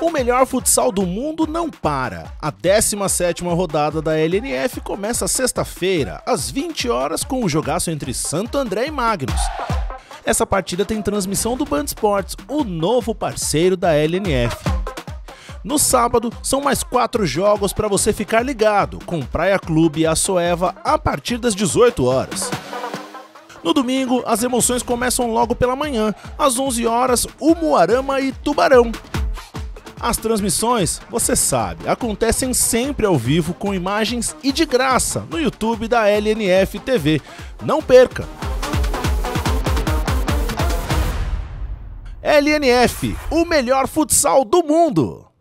O melhor futsal do mundo não para. A 17ª rodada da LNF começa sexta-feira, às 20 horas, com o jogaço entre Santo André e Magnus. Essa partida tem transmissão do Band Sports, o novo parceiro da LNF. No sábado, são mais quatro jogos para você ficar ligado, com Praia Clube e Açoeva a partir das 18 horas. No domingo, as emoções começam logo pela manhã, às 11 horas, Umuarama e Tubarão. As transmissões, você sabe, acontecem sempre ao vivo com imagens e de graça no YouTube da LNF TV. Não perca! LNF, o melhor futsal do mundo!